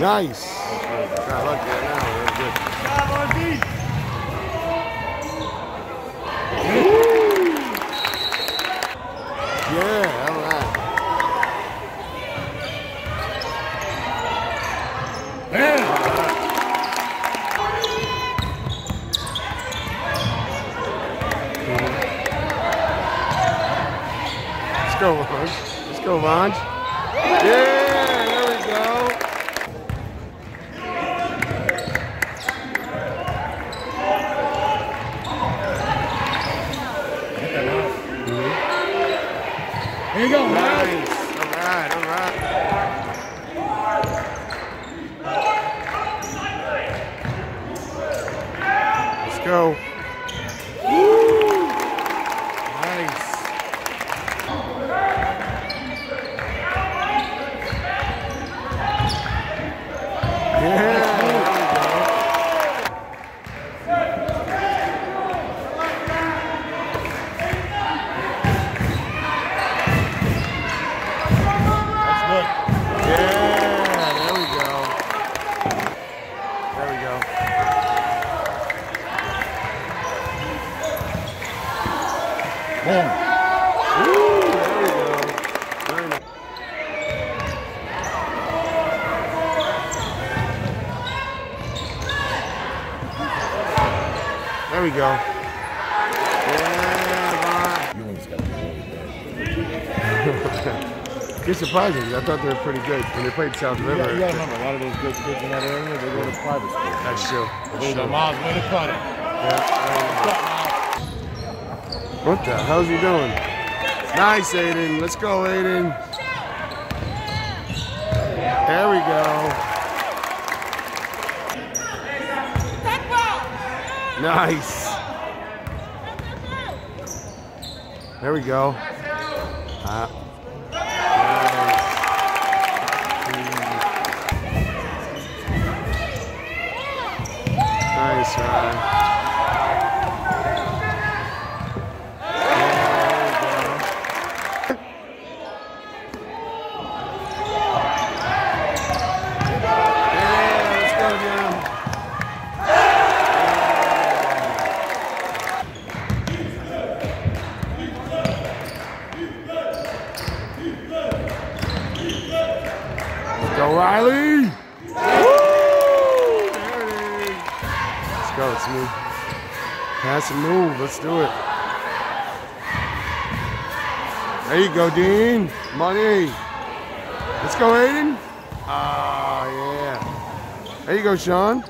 Nice. I like that now. Very good. Yeah, all right. Let's go, Ron. Let's go, Ron. Yeah, there we go. Here you go, Nice. All right, all right. Let's go. Woo! Nice. That's good. Yeah, there we go. There we go. Boom. Woo, there we go. Very nice. There we go. Yeah, Ewing's got to be really good. It's surprising because I thought they were pretty good when they played South You River. gotta, you gotta remember, a lot of those good kids in that area, they go to private school. That's true. There you go, Myles. Way to cut it. Yeah. What the hell's he doing? Nice, Aiden. Let's go, Aiden. There we go. Nice. There we go. Ah. Nice, Ryan. Yeah, let's go, Jim. Let's go, Riley. Woo! There it is. Let's go, let's move. Pass and move. Let's do it. There you go, Dean. Money. Let's go, Aiden. Ah, yeah. There you go, Sean.